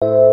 you